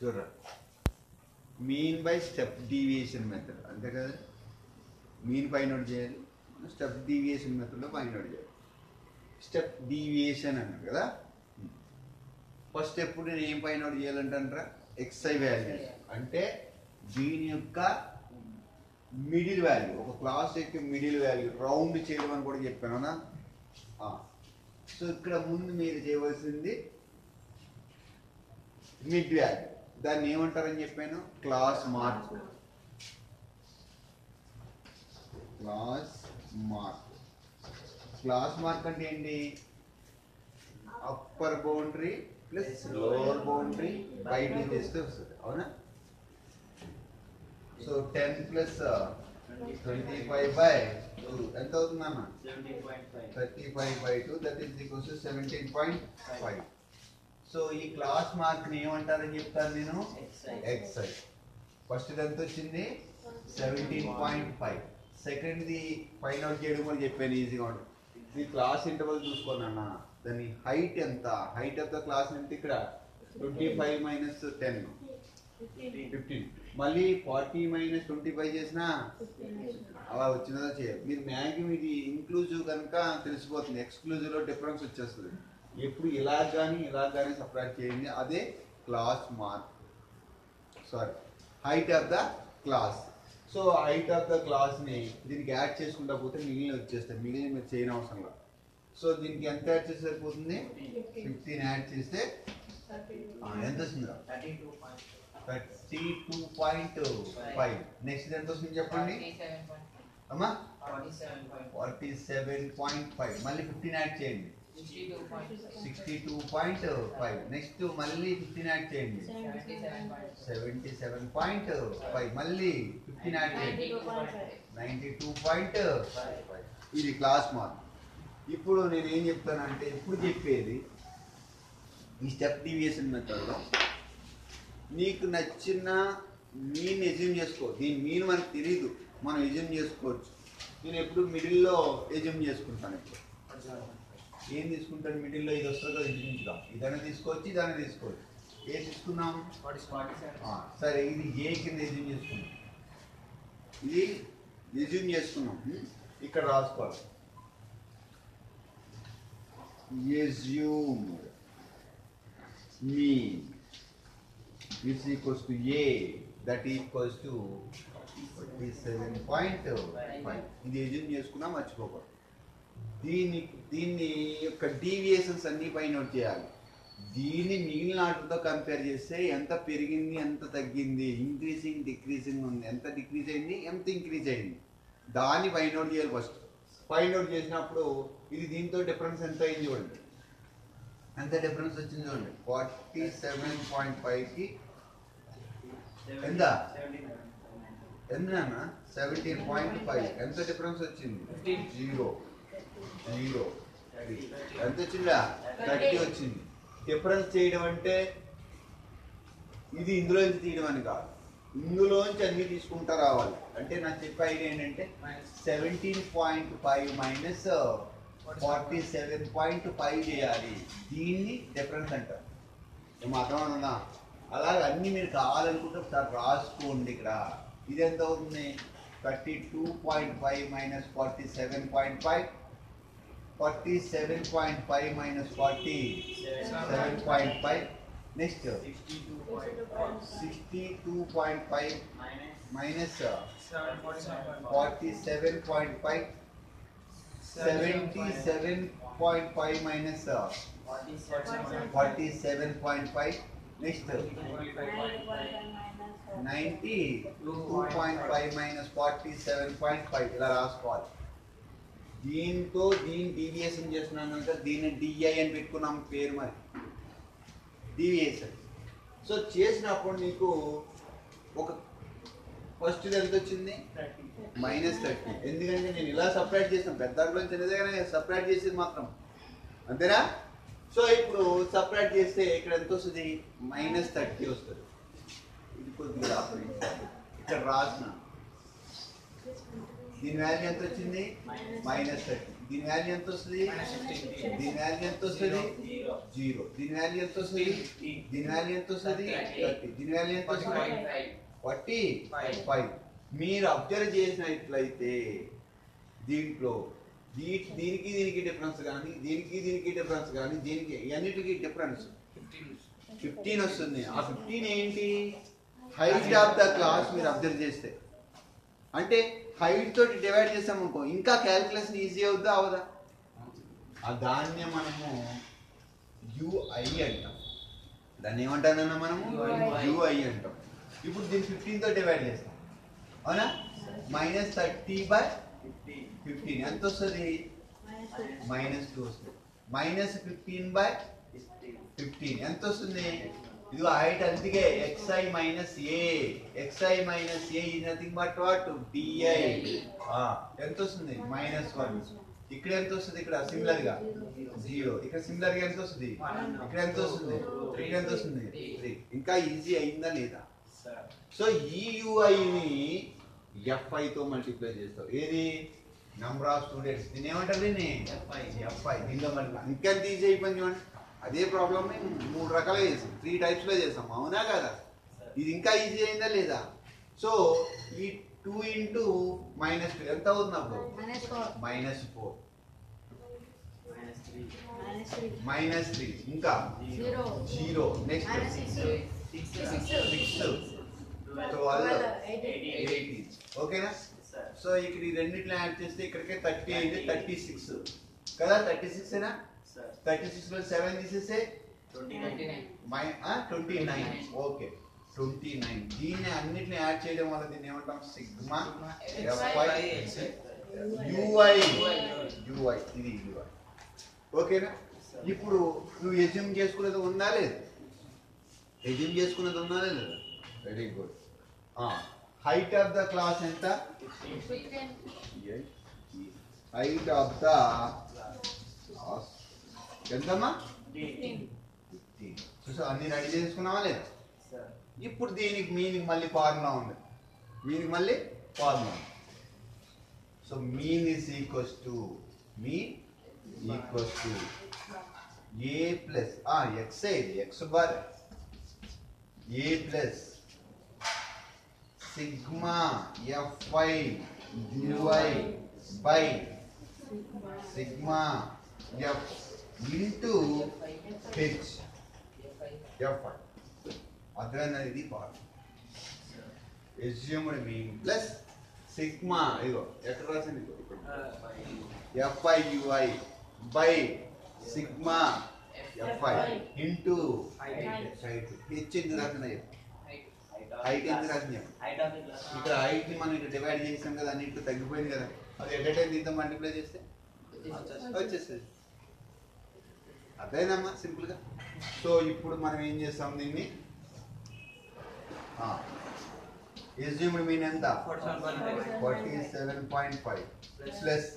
చూడరా mean by step deviation method అంతే కదా? మీన్ ఫైండ్ అవుట్ చేయాలి. స్టెప్ డీవియేషన్ మెథడ్లో ఫైండ్ అవుట్ చేయాలి. స్టెప్ డీవియేషన్ అన్నారు కదా? ఫస్ట్ ఎప్పుడు నేను ఏం ఫైండ్ అవుట్ చేయాలంటారా ఎక్స్ఐ వాల్యూ అంటే దీని యొక్క మిడిల్ వాల్యూ ఒక క్లాస్ యొక్క మిడిల్ వాల్యూ రౌండ్ చేయడం అని కూడా చెప్పాను అవునా? సో ఇక్కడ ముందు మీరు చేయవలసింది మిడ్ వాల్యూ దాన్ని ఏమంటారని చెప్పాను? Class mark. Class mark. Class mark అంటే ఏంటి? Upper boundary plus lower boundary బయట చేస్తే వస్తుంది. అవునా? So ten plus twenty five by two ఎంత అవుతుంది అన్న thirty five by two that is equals seventeen point five. So ఈ క్లాస్ మార్క్ని ఏమంటారని చెప్తాను నేను? ఎక్స్ఐ ఫస్ట్ ఎంత వచ్చింది? Seventeen point five second the find out చేయడం కూడా చెప్పాను ఈజీగా ఉంటుంది ఈ క్లాస్ ఇంటర్వల్ చూసుకోండి అన్న. దాని హైట్ ఎంత? హైట్ ఆఫ్ ద క్లాస్ ఎంత ఇక్కడ? Twenty five minus ten fifteen మళ్ళీ ఫార్టీ మైనస్ ట్వంటీ ఫైవ్ చేసినా అలా వచ్చినదో చేయాలి మీరు మ్యాక్సిమం ఇది ఇంక్లూజివ్ కనుక తెలిసిపోతుంది. ఎక్స్క్లూజివ్లో డిఫరెన్స్ వచ్చేస్తుంది. ఎప్పుడు ఇలా కానీ ఇలా కానీ సపరేట్ చేయండి. అదే class mark sorry height of the class so height of the క్లాస్ని దీనికి యాడ్ చేసుకుంటా పోతే మిగిలిన వచ్చేస్తాయి. మిగిలిన మీరు చేయని అవసరం లేదు. సో దీనికి ఎంత యాడ్ చేస్తే సరిపోతుంది? ఫిఫ్టీన్ యాడ్ చేస్తే ఎంత వస్తుంది? Thirty two point five next ఎంత వస్తుంది చెప్పండి? అమ్మా? ఫార్టీ సెవెన్ పాయింట్ ఫైవ్ మళ్ళీ ఫిఫ్టీన్ యాడ్ చేయండి. Sixty two point five next మళ్ళీ ఫిఫ్టీన్ యాడ్ చేయండి. సెవెంటీ సెవెన్ పాయింట్ ఫైవ్ మళ్ళీ ఫిఫ్టీన్ యాడ్ చేయండి. నైంటీ టూ పాయింట్ ఇది క్లాస్ మార్క్ ఇప్పుడు నేను ఏం చెప్తానంటే ఇప్పుడు చెప్పేది ఈ స్టెప్ డివియేషన్ మెథడ్లో నీకు నచ్చిన మీన్ ఎజ్యూమ్ చేసుకో. దీని మీన్ మనకు తెలియదు మనం ఎజ్యూమ్ చేసుకోవచ్చు. నేను ఎప్పుడు మిడిల్లో ఎజ్యూమ్ చేసుకుంటాను ఇప్పుడు. ఏం తీసుకుంటాను మిడిల్లో? ఇది వస్తుంది కదా నుంచి ఇదైనా తీసుకోవచ్చు ఇదైనా తీసుకోవచ్చు. ఏ తీసుకున్నాం? సరే ఇది ఏ కింద ఎజ్యూమ్ చేసుకున్నాం? ఇది ఎజ్యూమ్ చేసుకున్నాం? ఇక్కడ రాసుకోవాలి. Assume mean is equals to A that equals to 47.5 ఇది ఎజ్యూమ్ చేసుకున్నా మర్చిపోకూడదు. దీన్ని దీన్ని యొక్క డీవియేషన్స్ అన్ని పైన చేయాలి. దీన్ని మిగిలిన ఆటతో కంపేర్ చేస్తే ఎంత పెరిగింది ఎంత తగ్గింది ఇంక్రీజింగ్ డిక్రీజింగ్ ఉంది. ఎంత డిక్రీజ్ అయింది ఎంత ఇంక్రీజ్ అయింది? దాన్ని ఫైండ్ అవుట్ చేయాలి ఫస్ట్ ఫైండ్ అవుట్ చేసినప్పుడు ఇది దీంతో డిఫరెన్స్ ఎంత అయింది చూడండి. ఎంత డిఫరెన్స్ వచ్చింది చూడండి. ఫార్టీ సెవెన్ పాయింట్ ఫైవ్కి ఎంత? ఎంత సెవెంటీన్ పాయింట్ ఫైవ్ ఎంత డిఫరెన్స్ వచ్చింది? Zero zero. ఎంత వచ్చిందా? థర్టీ వచ్చింది. డిఫరెన్స్ చేయడం అంటే ఇది ఇందులోంచి తీయడం అని కాదు. ఇందులోంచి అన్ని తీసుకుంటా రావాలి. అంటే నాకు చెప్పే ఐడియా ఏంటంటే seventeen point five minus forty seven point five చేయాలి. దీన్ని డిఫరెన్స్ అంటారు. ఏం అర్థమవుతుందా అలాగే అన్నీ మీరు కావాలనుకుంటే ఒకసారి రాసుకోండి ఇక్కడ. ఇది ఎంత అవుతుంది? Thirty two point five minus forty seven point five forty seven point five minus forty seven point five next sixty two point five minus forty seven point దీంతో దీని డీవియేషన్ చేస్తున్నాను అంటే దీన్ని డిఐ అని పెట్టుకున్నాం పేరు మరి. డీవియేషన్ సో చేసినప్పుడు నీకు ఒక ఫస్ట్ ఎంత వచ్చింది? మైనస్ థర్టీ ఎందుకంటే నేను ఇలా సపరేట్ చేసిన పెద్ద నుంచి కానీ సపరేట్ చేసేది మాత్రం. అంతేనా? సో ఇప్పుడు సపరేట్ చేస్తే ఇక్కడ ఎంత వస్తుంది? మైనస్ థర్టీ వస్తుంది. ఇది కొద్దిగా ఇక్కడ రాసిన దీని వాల్యూ ఎంత వచ్చింది? మైనస్ థర్టీ దీని వాల్యూ ఎంత వస్తుంది? దీని వాల్యూ ఎంత వస్తుంది? జీరో దీని వాల్యూ ఎంత వస్తుంది? దీని వాల్యూ ఎంత వస్తుంది? థర్టీ దీని వాల్యూ ఎంత వస్తుంది? ఫార్టీ ఫైవ్ మీరు అబ్జర్వ్ చేసినట్లయితే దీంట్లో దీ దీనికి దీనికి డిఫరెన్స్ కానీ దీనికి దీనికి డిఫరెన్స్ కానీ దీనికి అన్నిటికీ డిఫరెన్స్ ఫిఫ్టీన్ వస్తుంది. ఆ ఫిఫ్టీన్ ఏంటి? హైట్ ఆఫ్ ద క్లాస్ మీరు అబ్జర్వ్ చేస్తే. అంటే హైట్ తోటి డివైడ్ చేస్తాం అనుకో ఇంకా క్యాలిక్యులేషన్ ఈజీ అవుద్దా అవదా? ఆ దాన్నే మనము యుఐ అంటాం. దాన్ని ఏమంటానన్నా మనము. యుఐ అంటాం. ఇప్పుడు దీన్ని ఫిఫ్టీన్తో డివైడ్ చేస్తాం. అవునా? మైనస్ థర్టీ బై ఫిఫ్టీన్ ఎంత వస్తుంది? మైనస్ టూ వస్తుంది. మైనస్ ఫిఫ్టీన్ బై ఫిఫ్టీన్ ఎంత వస్తుంది? ఇదిగో హైట్ అందుకే xi minus A xi minus A nothing but what d i ఎంత వస్తుంది? మైనస్ వన్ ఇక్కడ ఎంత వస్తుంది? ఇక్కడ సిమిలర్గా. జీరో ఇక్కడ సిమిలర్గా ఎంత వస్తుంది? ఇక్కడ ఎంత వస్తుంది? ఇక్కడ ఎంత వస్తుంది? త్రీ ఇంకా ఈజీ అయిందా లేదా? సో ఈ యూఐని ఎఫ్ఐ తో మల్టిప్లై చేస్తావు. ఏది? నంబర్ ఆఫ్ స్టూడెంట్స్ దీని ఏమంటారు దీన్ని? ఎఫ్ఐ దీనిలో మళ్ళీ ఇంకెంత ఈజీ అయిపోయింది చూడండి. అదే ప్రాబ్లమ్ మూడు రకాలుగా చేసాం. త్రీ టైప్స్లో చేసాం. అవునా కదా? ఇది ఇంకా ఈజీ అయిందా లేదా? సో ఈ టూ ఇంటూ మైనస్ టూ ఎంత అవుతుంది అప్పుడు? మైనస్ ఫోర్ మైనస్ త్రీ ఇంకా? Zero next six twelve eighteen ఓకేనా సో ఇక్కడ ఈ రెండింటిని యాడ్ చేస్తే ఇక్కడికే థర్టీ అయింది థర్టీ సిక్స్ కదా థర్టీ సిక్స్ ఏనా? థర్టీ సిక్స్ సెవెన్ తీసేస్తే twenty nine okay twenty nine దీన్ని అన్నిటిని యాడ్ చేయడం వల్ల దీన్ని ఏమంటాం? Sigma u i u i ఇది యుఐ ఓకేనా ఇప్పుడు నువ్వు ఎజ్యూమ్ చేసుకునేది ఉందా లేదు? ఎజ్యూమ్ చేసుకునేది ఉందా లేదా? Very good height of the class ఎంత? హైట్ ఆఫ్ ద క్లాస్ ఎంతమ్మా? అన్ని రెడీ చేసుకున్నావా లేదా? ఇప్పుడు దీనికి మీనింగ్ మళ్ళీ ఫార్ములా ఉంది. మీనింగ్ మళ్ళీ ఫార్ములా ఉంది. So mean is equals to mean equals to A plus x ఇది x bar A plus sigma f i u i by sigma f into h f i అర్థమైందా ఇది part assumed mean plus sigma ఇగో ఎక్కడ రాసింది f i u i by sigma f i into height h ఎందుకు రాసిన height ఎందుకు రాసిన ఇక్కడ హైట్ని మనం ఇక్కడ డివైడ్ చేసాం కదా అన్నింటిలో తగ్గిపోయింది కదా. అది ఎట్ టైం దీంతో మల్టిప్లై చేస్తే? వచ్చేస్తుంది. అదేనమ్మా సింపుల్గా సో ఇప్పుడు మనం ఏం చేస్తాం దీన్ని? ఎస్యూమ్డ్ మీన్ ఎంత? Forty seven point five plus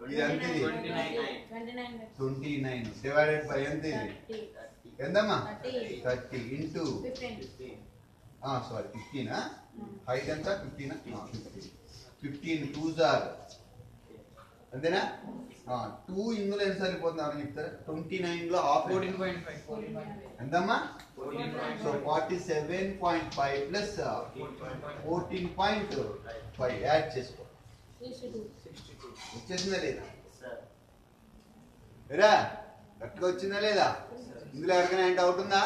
ఇది. ఎంత ఇది? ట్వంటీ నైన్ డివైడెడ్ బై ఎంత ఇది ఎంతమ్మా thirty into sorry fifteen height ఎంత fifteen fifteen fifteen two jar అంతేనా? టూ ఇందులో ఎన్ని సరిపోతుంది అని చెప్తారా? ట్వంటీ నైన్లో హాఫ్ ఎంతమ్మా? So forty seven point five plus fourteen point five add చేసుకో. వచ్చేసిందా లేదా? రా కరెక్ట్గా వచ్చిందా లేదా? ఇందులో ఎవరికైనా డౌట్ ఉందా?